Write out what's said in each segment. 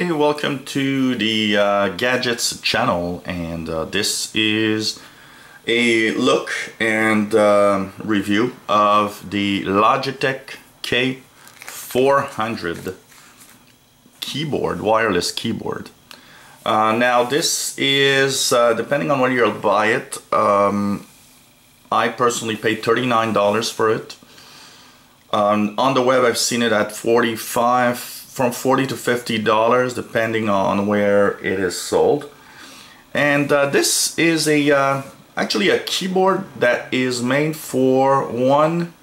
Hey, welcome to the uh, Gadgets channel and uh, this is a look and uh, review of the Logitech K400 keyboard, wireless keyboard. Uh, now this is, uh, depending on where you'll buy it, um, I personally paid $39 for it. Um, on the web I've seen it at 45 from 40 to 50 dollars depending on where it is sold. And uh, this is a uh, actually a keyboard that is made for one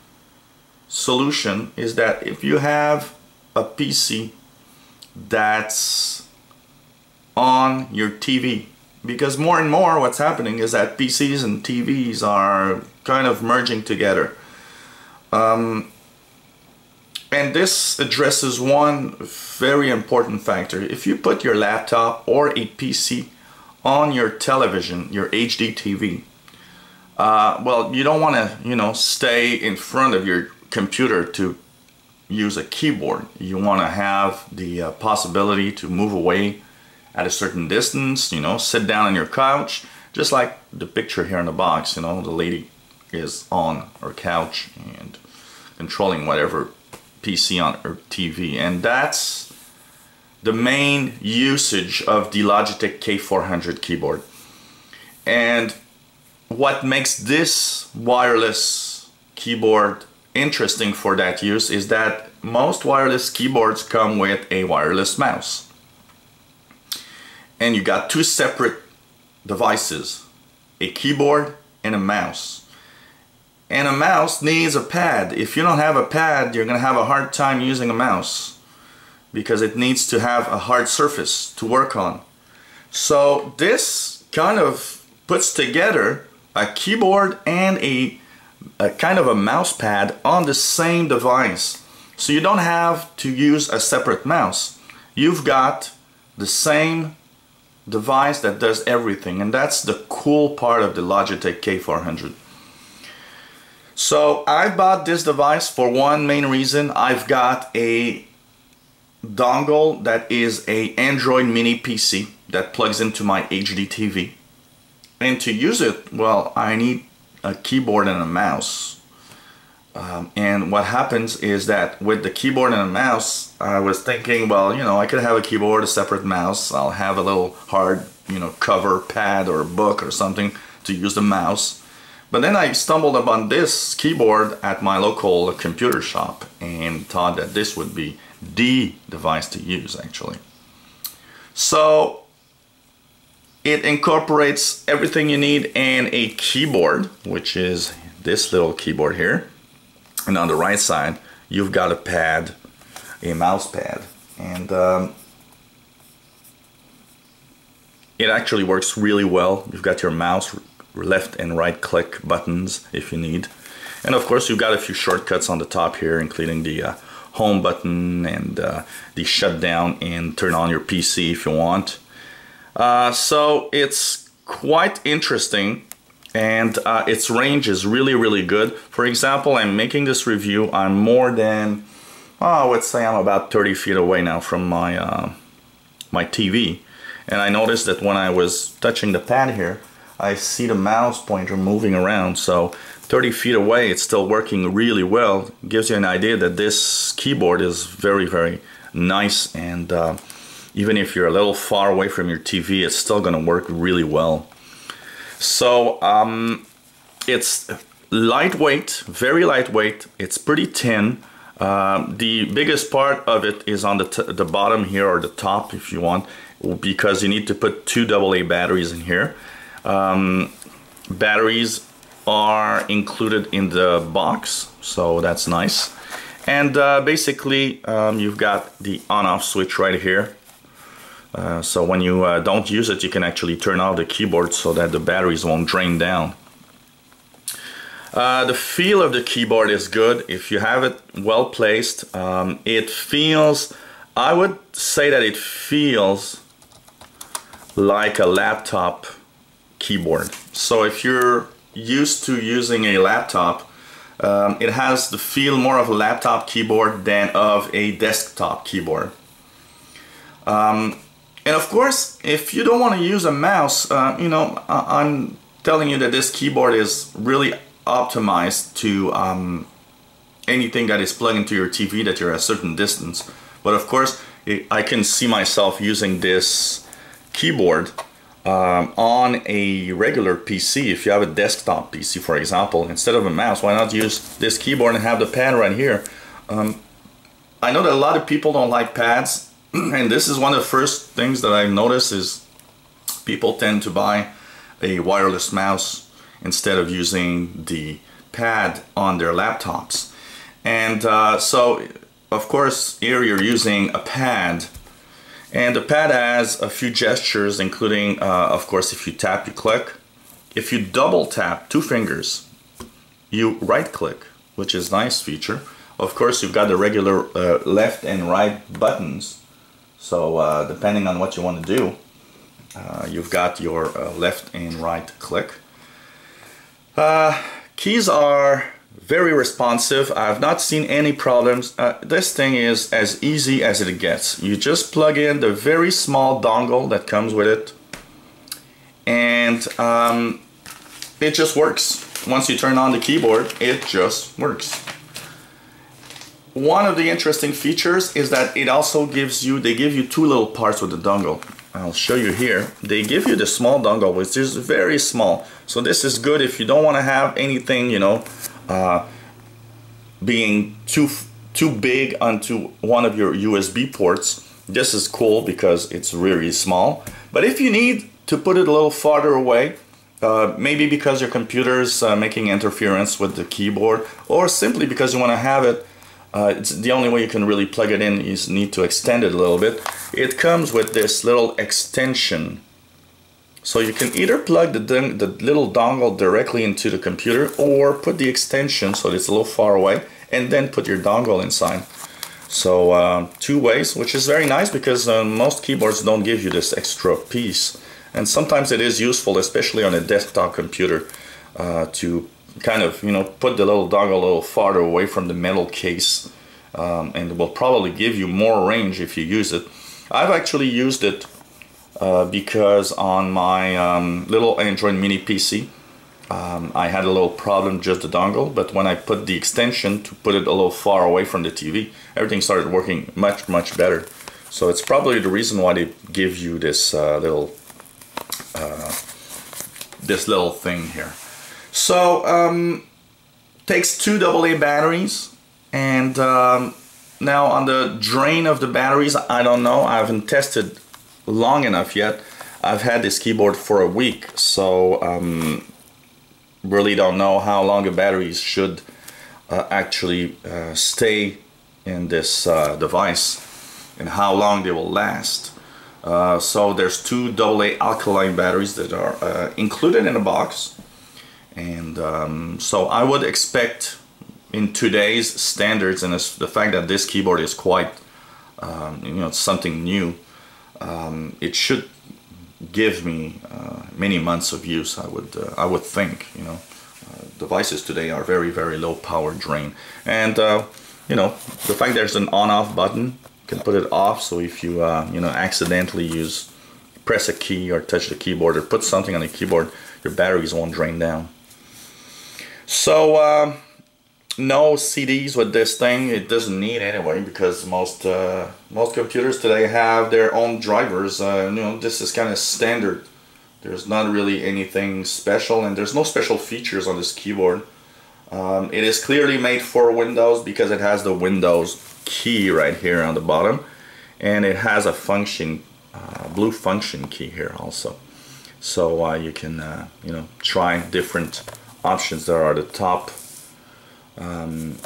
solution is that if you have a PC that's on your TV because more and more what's happening is that PCs and TVs are kind of merging together. Um, and this addresses one very important factor. If you put your laptop or a PC on your television, your HD TV, uh, well, you don't want to, you know, stay in front of your computer to use a keyboard. You want to have the uh, possibility to move away at a certain distance, you know, sit down on your couch, just like the picture here in the box, you know, the lady is on her couch and controlling whatever PC on or TV and that's the main usage of the Logitech K400 keyboard. And what makes this wireless keyboard interesting for that use is that most wireless keyboards come with a wireless mouse. And you got two separate devices a keyboard and a mouse and a mouse needs a pad. If you don't have a pad, you're going to have a hard time using a mouse because it needs to have a hard surface to work on. So this kind of puts together a keyboard and a, a kind of a mouse pad on the same device. So you don't have to use a separate mouse. You've got the same device that does everything and that's the cool part of the Logitech K400. So I bought this device for one main reason. I've got a dongle that is a Android mini PC that plugs into my HD TV. And to use it, well, I need a keyboard and a mouse. Um, and what happens is that with the keyboard and a mouse, I was thinking, well, you know, I could have a keyboard, a separate mouse. I'll have a little hard, you know, cover pad or book or something to use the mouse. But then I stumbled upon this keyboard at my local computer shop and thought that this would be the device to use actually. So it incorporates everything you need in a keyboard, which is this little keyboard here. And on the right side, you've got a pad, a mouse pad. And um, it actually works really well. You've got your mouse left and right click buttons if you need. And of course you've got a few shortcuts on the top here including the uh, home button and uh, the shutdown and turn on your PC if you want. Uh, so it's quite interesting and uh, its range is really really good. For example I'm making this review I'm more than oh let's say I'm about 30 feet away now from my uh, my TV and I noticed that when I was touching the pad here I see the mouse pointer moving around so 30 feet away it's still working really well. Gives you an idea that this keyboard is very very nice and uh, even if you're a little far away from your TV it's still gonna work really well. So um, it's lightweight very lightweight it's pretty thin. Uh, the biggest part of it is on the, the bottom here or the top if you want because you need to put two AA batteries in here um, batteries are included in the box, so that's nice. And uh, basically, um, you've got the on-off switch right here. Uh, so when you uh, don't use it, you can actually turn off the keyboard so that the batteries won't drain down. Uh, the feel of the keyboard is good. If you have it well placed, um, it feels, I would say that it feels like a laptop keyboard. So if you're used to using a laptop, um, it has the feel more of a laptop keyboard than of a desktop keyboard. Um, and of course, if you don't want to use a mouse, uh, you know, I I'm telling you that this keyboard is really optimized to um, anything that is plugged into your TV that you're a certain distance. But of course, I can see myself using this keyboard um, on a regular PC. If you have a desktop PC, for example, instead of a mouse, why not use this keyboard and have the pad right here? Um, I know that a lot of people don't like pads, and this is one of the first things that I notice is people tend to buy a wireless mouse instead of using the pad on their laptops. And uh, so, of course, here you're using a pad and the pad has a few gestures, including, uh, of course, if you tap, you click. If you double tap two fingers, you right click, which is nice feature. Of course, you've got the regular uh, left and right buttons. So uh, depending on what you want to do, uh, you've got your uh, left and right click. Uh, keys are very responsive. I've not seen any problems. Uh, this thing is as easy as it gets. You just plug in the very small dongle that comes with it and um, it just works. Once you turn on the keyboard, it just works. One of the interesting features is that it also gives you, they give you two little parts with the dongle. I'll show you here. They give you the small dongle, which is very small. So this is good if you don't want to have anything, you know, uh, being too too big onto one of your USB ports. This is cool because it's really small. But if you need to put it a little farther away, uh, maybe because your computer is uh, making interference with the keyboard, or simply because you want to have it, uh, it's the only way you can really plug it in is need to extend it a little bit. It comes with this little extension so you can either plug the, the little dongle directly into the computer or put the extension so it's a little far away and then put your dongle inside. So uh, two ways, which is very nice because uh, most keyboards don't give you this extra piece. And sometimes it is useful, especially on a desktop computer, uh, to kind of, you know, put the little dongle a little farther away from the metal case. Um, and it will probably give you more range if you use it. I've actually used it uh, because on my um, little Android mini PC um, I had a little problem just the dongle but when I put the extension to put it a little far away from the TV everything started working much much better. So it's probably the reason why they give you this uh, little uh, this little thing here. So um, takes two AA batteries and um, now on the drain of the batteries I don't know I haven't tested long enough yet. I've had this keyboard for a week, so um, really don't know how long the batteries should uh, actually uh, stay in this uh, device and how long they will last. Uh, so there's two AA alkaline batteries that are uh, included in the box and um, so I would expect in today's standards and the fact that this keyboard is quite um, you know something new um, it should give me uh, many months of use. I would uh, I would think you know uh, devices today are very very low power drain and uh, you know the fact there's an on-off button you can put it off so if you uh, you know accidentally use press a key or touch the keyboard or put something on the keyboard your batteries won't drain down. So uh, no CDs with this thing. It doesn't need anyway because most uh, most computers today have their own drivers. Uh, you know, this is kind of standard. There's not really anything special, and there's no special features on this keyboard. Um, it is clearly made for Windows because it has the Windows key right here on the bottom, and it has a function, uh, blue function key here also. So uh, you can uh, you know try different options that are at the top um,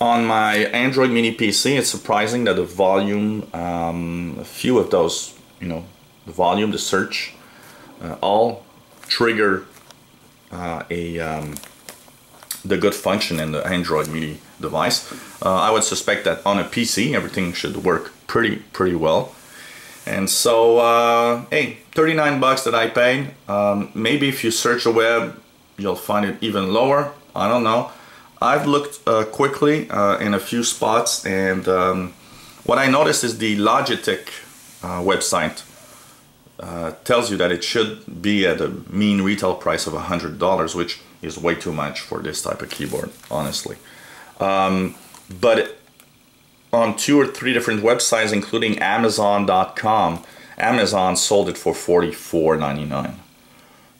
on my Android mini PC, it's surprising that the volume, um, a few of those, you know, the volume, the search, uh, all trigger uh, a um, the good function in the Android mini device. Uh, I would suspect that on a PC, everything should work pretty pretty well. And so, uh, hey, 39 bucks that I paid. Um, maybe if you search the web, you'll find it even lower. I don't know. I've looked uh, quickly uh, in a few spots and um, what I noticed is the Logitech uh, website uh, tells you that it should be at a mean retail price of $100, which is way too much for this type of keyboard, honestly. Um, but on two or three different websites, including Amazon.com, Amazon sold it for $44.99.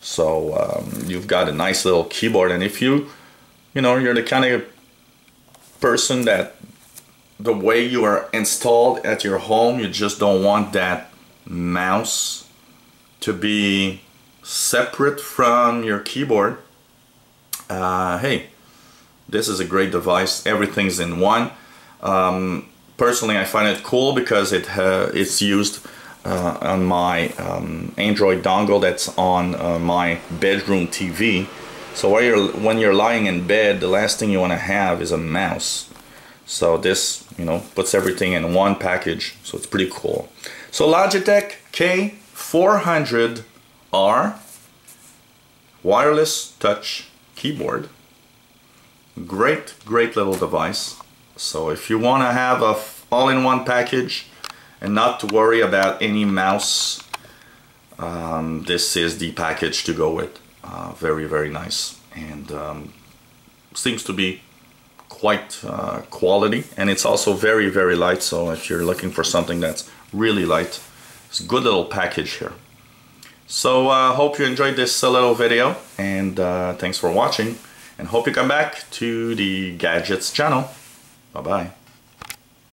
So um, you've got a nice little keyboard, and if you, you know, you're the kind of person that the way you are installed at your home, you just don't want that mouse to be separate from your keyboard. Uh, hey, this is a great device. Everything's in one. Um, personally, I find it cool because it uh, it's used uh, on my um, Android dongle that's on uh, my bedroom TV. So while you're, when you're lying in bed, the last thing you want to have is a mouse. So this, you know, puts everything in one package. So it's pretty cool. So Logitech K400R wireless touch keyboard. Great, great little device. So if you want to have a all-in-one package and not to worry about any mouse, um, this is the package to go with. Uh, very, very nice. And um, seems to be quite uh, quality. And it's also very very light. So if you're looking for something that's really light it's a good little package here. So I uh, hope you enjoyed this uh, little video. And uh, thanks for watching. And hope you come back to the gadgets channel. Bye bye